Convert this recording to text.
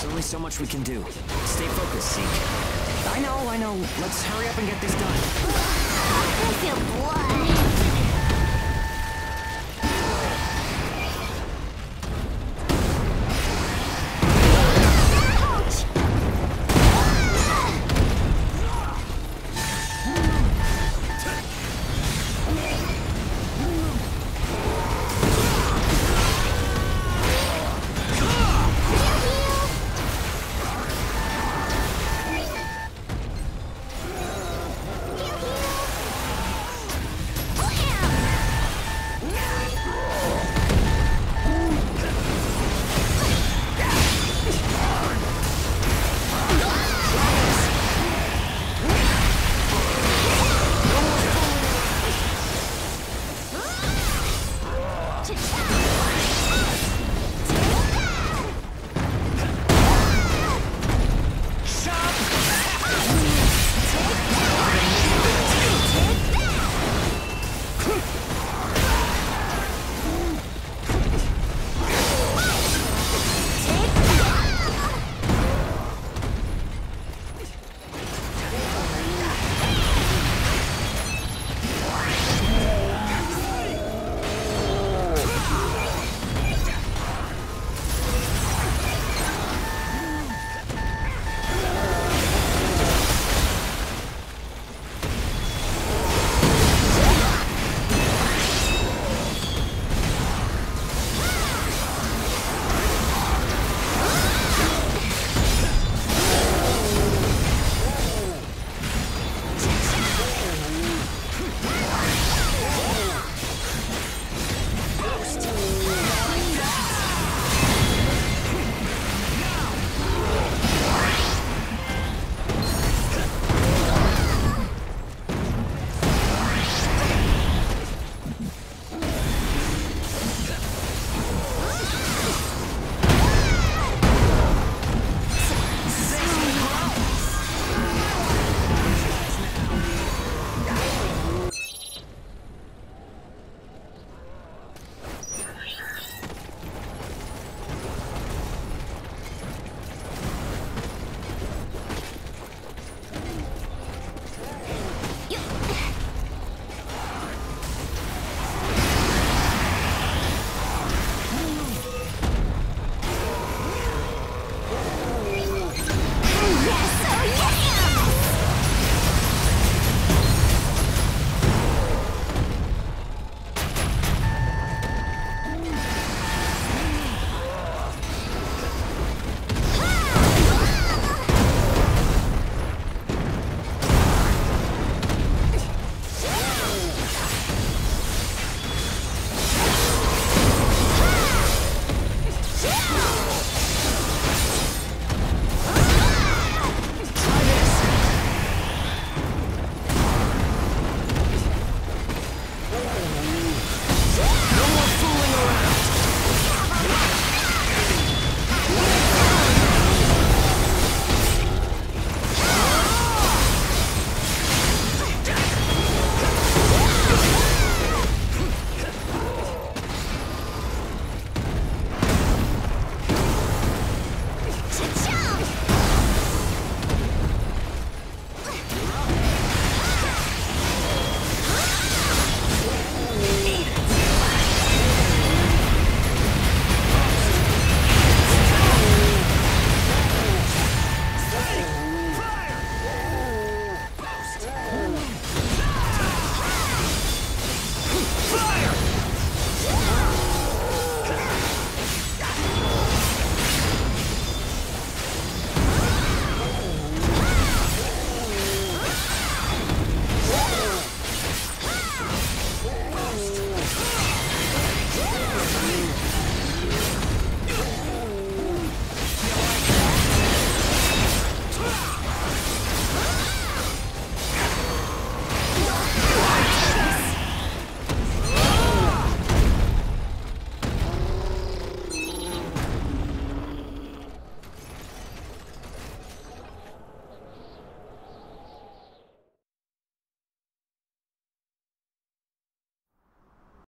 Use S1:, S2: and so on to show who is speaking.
S1: There's only so much we can do. Stay focused, Zeke. I know, I know. Let's hurry up and get this done.
S2: I feel blood.